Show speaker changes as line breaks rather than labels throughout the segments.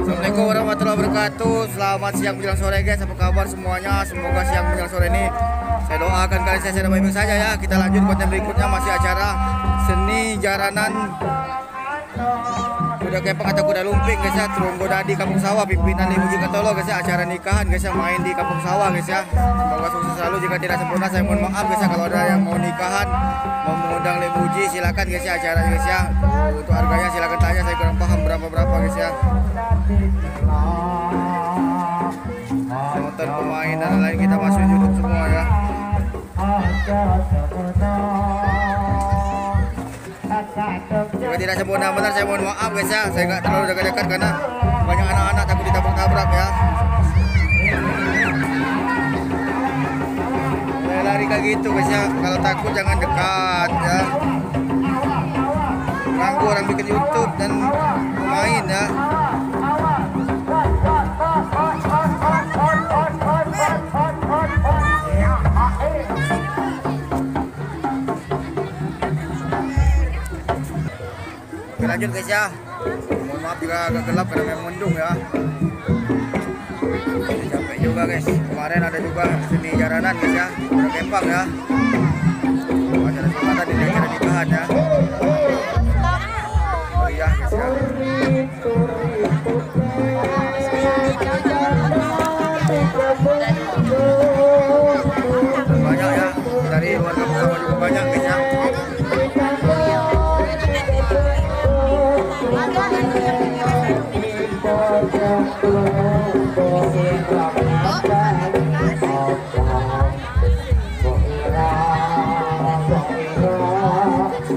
Assalamualaikum warahmatullahi wabarakatuh. Selamat siang menjelang sore guys. Apa kabar semuanya? Semoga siang menjelang sore ini Saya doakan kalian saya sedang baik-baik saja ya. Kita lanjut konten berikutnya. Masih acara Seni Jaranan Kuda kepang atau kuda lumping guys ya. Terunggo Dadi Kampung Sawah Pimpinan Ibu Jika Tolo guys ya. Acara nikahan guys ya. Main di Kampung Sawah guys ya. Semoga sukses selalu. Jika tidak sempurna saya mohon maaf guys ya. Kalau ada yang mau nikahan Mau mengundang Lemuji silakan guys ya acaranya guys ya. Untuk harganya silakan tanya. Saya kurang paham berapa-berapa guys ya. Nonton pemain dan lain kita masuk YouTube semua ya. Tidak sempurna benar saya mohon maaf guys ya. Saya nggak terlalu dekat-dekat karena banyak anak-anak takut ditabrak-tabrak ya. Saya lari kayak gitu guys ya. Kalau takut jangan dekat ya. Ganggu orang bikin YouTube dan Oke lanjut guys ya. Mohon maaf juga agak gelap karena memang mendung ya. Capek juga guys. Kemarin ada juga seni jaranan guys ya. Udah kempang ya. Acara semangat ini acara nikahan ya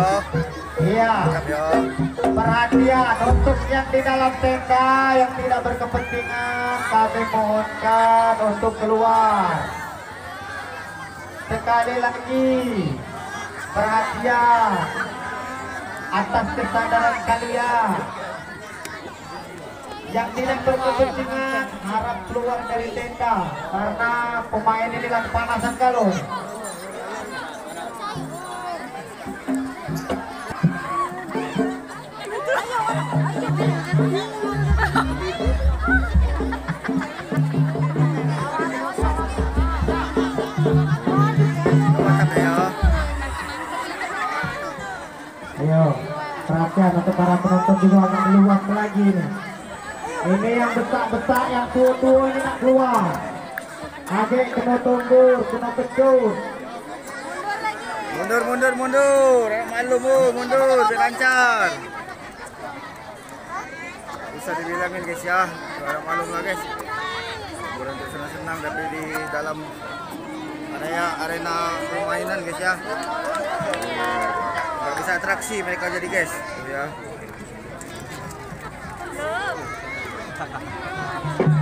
yo
Iya.
Yo
Perhatian untuk yang di dalam tenda yang tidak berkepentingan kami mohonkan untuk keluar. Sekali lagi perhatian atas kesadaran kalian yang tidak berkepentingan harap keluar dari tenda karena pemain ini lagi panasan kalau perhatian untuk para penonton juga agak meluas lagi nih. Ini yang besar-besar, yang tua-tua ini nak keluar. Adik kena tunggu, kena kejut.
Mundur mundur mundur. Malu bu. Mundur biar lancar. Bisa dibilangin guys ya. Orang malum lah guys. Senang tapi di dalam area arena permainan guys ya. Bisa atraksi mereka jadi guys ya Nabrak,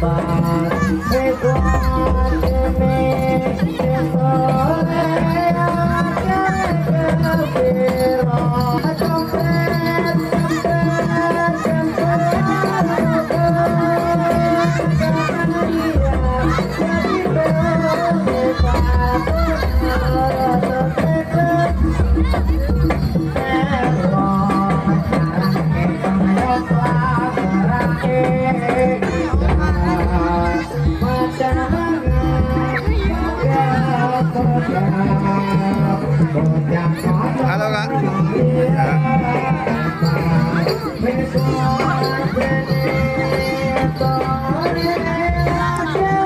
Bye. Halo kak Ya.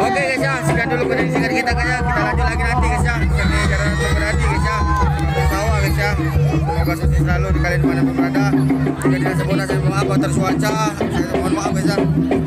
Oke guys ya, sekian dulu singkat kita guys ya. Kita lanjut lagi nanti guys ya. Ini jalan berhenti guys ya. Sawah guys ya. Selalu di kalian di mana pun berada. Jika tidak sempurna saya mohon maaf atas cuaca. Saya mohon maaf guys ya.